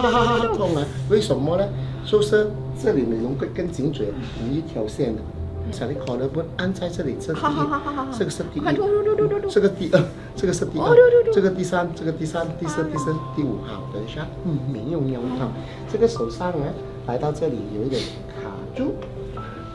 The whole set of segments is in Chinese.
哈哈哈哈痛啊！为什么呢？就是这里你龙骨跟颈椎同一条线的。小力考的不按在这里，这第一，这个是第一，这个第二，这个是第二，这个第三，这个第三，第四，第四，第五。好，等一下，嗯，没有尿好，这个手上呢，来到这里有一点卡住，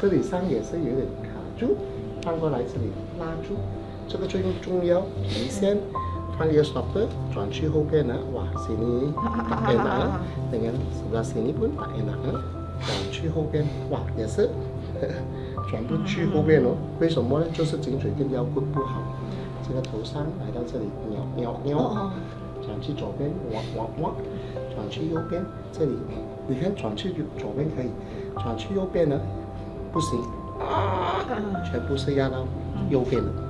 这里上也是有点卡住，翻过来这里拉住，这个最重要，皮线。Stopper 转去后边呢，哇，sini tak enak dengan sebelah sini pun tak enak 转去后边，哇，也是转不去后边哦。为什么呢？就是颈椎跟腰骨不好。这个头上来到这里，扭扭扭，转去左边，哇哇哇，转去右边，这里你看转去左边可以，转去右边呢不行，全部是压到右边的。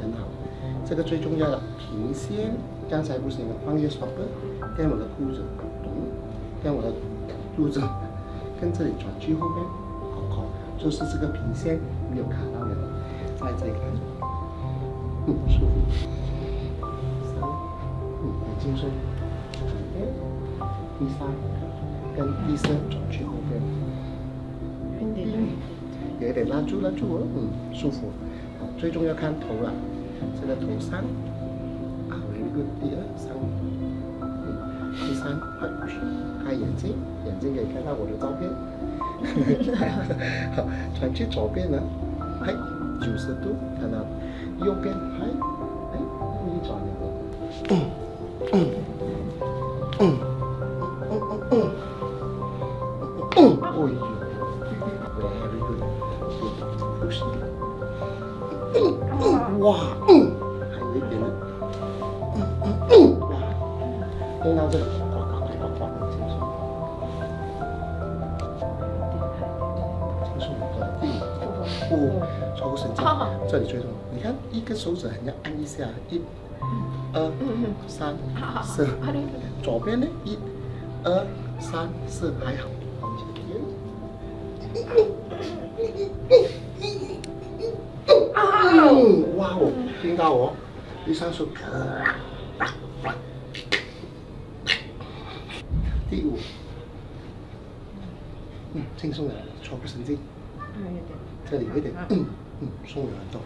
很好。这个最重要的平线，刚才不行了，放一个 stopper，垫我的裤子，咚，垫我的肚子。跟这里转去后面，好好，就是这个平线没有卡到的，在这里看，嗯，舒服，三，嗯，很轻松，哎，第三，跟第四转去后边，有一点拉住拉住哦，嗯，舒服，好，最重要看头了，这个头上，啊，very good，第二三，第三，快开眼睛。眼睛可以看到我的照片。好，转去左边呢，哎，九十度，看到右边，哎，哎，又转了。嗯嗯嗯嗯嗯嗯嗯，哎呦哇，嗯，还有一点呢。嗯嗯嗯，哇，听到这里。哦，超神经，这里最重要。你看，一个手指很要按一下，一、二、三、四。左边呢，一、二、三、四，还好。嗯，哇哦，听到哦，第三首。第五，嗯，轻松的，坐不神经。这里有一点，嗯嗯，松软度。